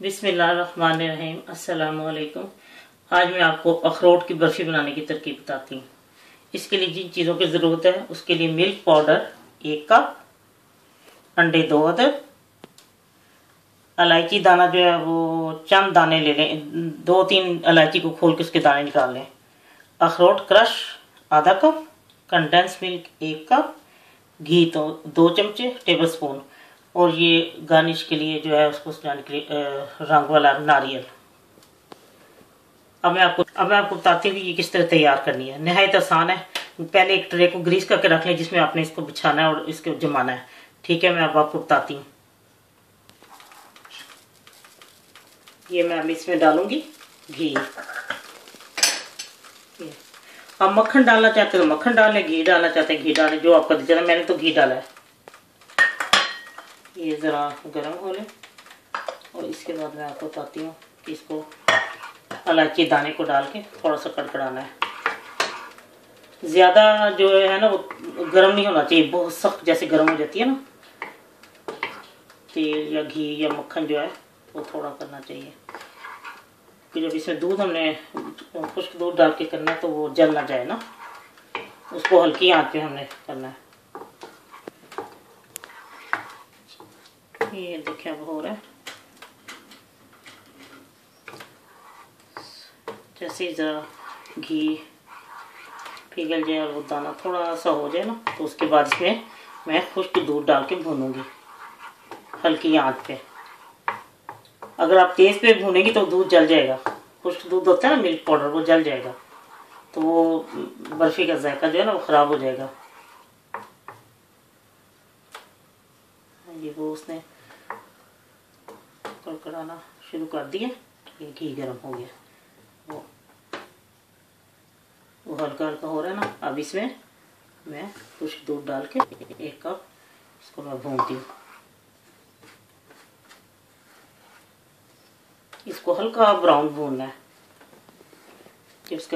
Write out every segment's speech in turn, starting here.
बिस्मिल्लाहिर्रहमानिर्रहीम अस्सलाम वालेकुम आज मैं आपको अखरोट की बर्फ़ी बनाने की तरकीब बताती हूँ। इसके लिए जिन चीज़ों की ज़रूरत है, उसके लिए मिल्क पाउडर, एक कप, अंडे दो अदर इलायची दाना जो है वो चंद दाने ले लें दो तीन इलायची को खोल के उसके दाने निकाल लें। अखरोट क्रश, आधा कप कंडेंस मिल्क एक कप, घी तो दो चमचे टेबल स्पून और ये गार्निश के लिए जो है उसको सजाने के लिए रंग वाला नारियल। अब मैं आपको, अब मैं आपको बताती हूँ कि ये किस तरह तैयार करनी है। नहायत आसान है। पहले एक ट्रे को ग्रीस करके रख लें, जिसमें आपने इसको बिछाना है और इसको जमाना है। ठीक है, मैं अब आपको बताती हूँ। ये मैं अब इसमें डालूँगी घी। अब मक्खन डालना चाहते हो तो मक्खन डालें घी डालना चाहते हैं, घी डालें। जो आपका दिल मैंने तो घी डाला है। ये ज़रा गर्म हो ले और इसके बाद मैं आपको बताती हूँ कि इसको इलायची दाने को डाल के थोड़ा सा कड़कड़ाना है। ज़्यादा जो है ना, वो गर्म नहीं होना चाहिए, बहुत सख्त जैसे गर्म हो जाती है ना। तेल या घी या मक्खन जो है, वो थोड़ा करना चाहिए। कि जब इसमें दूध हमने, खुश्क दूध डाल के करना है तो वो जल ना जाए ना। उसको हल्की आँच पे हमने करना है। अब हो रहा है जैसे घी पिघल जाए और वो दाना थोड़ा सा हो जाए ना तो उसके बाद इसमें मैं खुश्क दूध डाल के भूनूँगी हल्की आँच पे अगर आप तेज़ पे भूनेंगी तो दूध जल जाएगा खुश्क दूध होता है ना मिल्क पाउडर वो जल जाएगा तो वो बर्फ़ी का जायका जो है ना वो ख़राब हो जाएगा ये वो उसने कड़कड़ाना शुरू कर दिए, ये घी गर्म हो गया। वो वो हल्का हल्का हो रहा है ना, अब इसमें मैं कुछ दूध डाल के एक कप इसको मैं भूनती हूँ। इसको हल्का ब्राउन भूनना है। कि उसका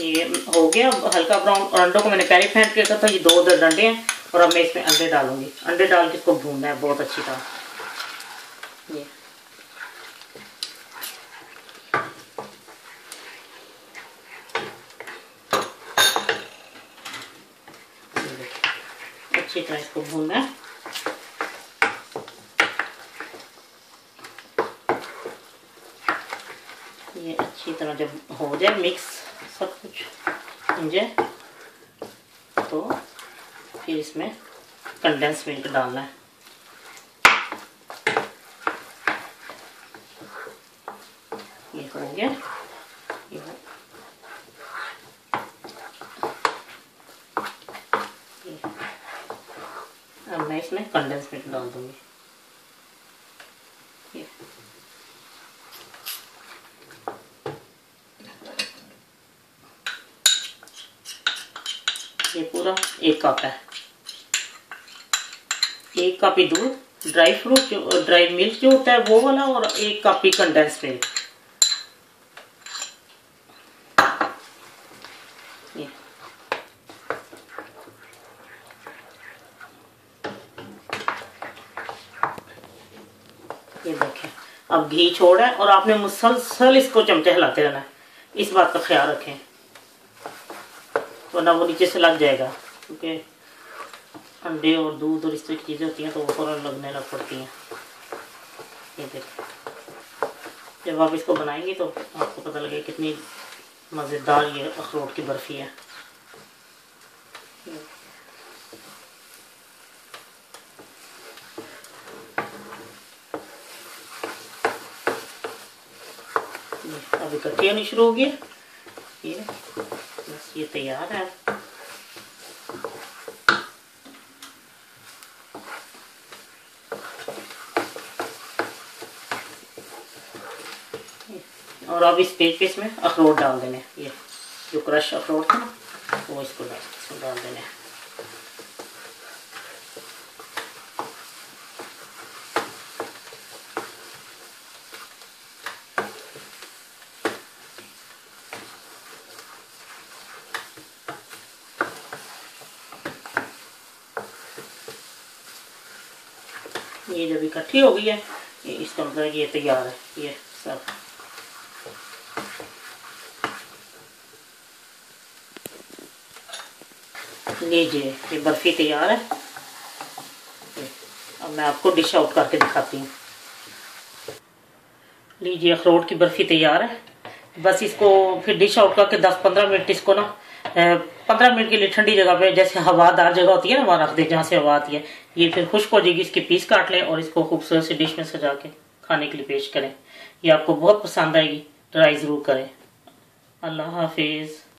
ये हो गया हल्का ब्राउन और अंडों को मैंने पहले फेंट किया था ये दो दर डंडे हैं और अब मैं इसमें अंडे डालूँगी। अंडे डाल के इसको भूनना है, बहुत अच्छी तरह। ये। अच्छी तरह इसको भूनना है। ये अच्छी तरह जब हो जाए मिक्स सब कुछ। समझे तो फिर इसमें कंडेंस मिल्क डालना है। ये ये। अब मैं इसमें कंडेंस मिल्क डाल दूँगी। ये पूरा एक कप है। एक कप ही दूध ड्राई फ्रूट जो ड्राई मिल्क जो होता है वो वाला और एक कप ही कंडेंस मिल्क देखें। अब घी छोड़ा है और आपने मुसलसल इसको चमचे हिलाते रहना है। इस बात का ख्याल रखें। वरना वो नीचे से लग जाएगा क्योंकि अंडे और दूध और इस तरह की चीज़ें होती हैं तो वो फ़ौरन लगने लग पड़ती हैं। जब आप इसको बनाएँगे तो आपको पता लगे कितनी मज़ेदार ये अखरोट की बर्फ़ी है। अभी कच्ची आनी शुरू हो गया ये ये तैयार है और अब इस पेज पे इसमें अखरोट डाल देने। ये जो क्रश अखरोट था वो इसको डाल डाल देने। ये जब इकट्ठी हो गई है, ये इसका मतलब ये तैयार है, ये सब। लीजिए ये बर्फ़ी तैयार है। अब मैं आपको डिश आउट करके दिखाती हूँ। लीजिए अखरोट की बर्फ़ी तैयार है। बस इसको फिर डिश आउट करके 10-15 मिनट इसको ना पंद्रह मिनट के लिए ठंडी जगह पे जैसे हवादार जगह होती है ना, वहाँ रख दे जहाँ से हवा आती है। ये फिर खुश्क हो जाएगी, इसके पीस काट लें और इसको खूबसूरत से डिश में सजा के खाने के लिए पेश करें। ये आपको बहुत पसंद आएगी, ट्राई ज़रूर करें। अल्लाह हाफिज़।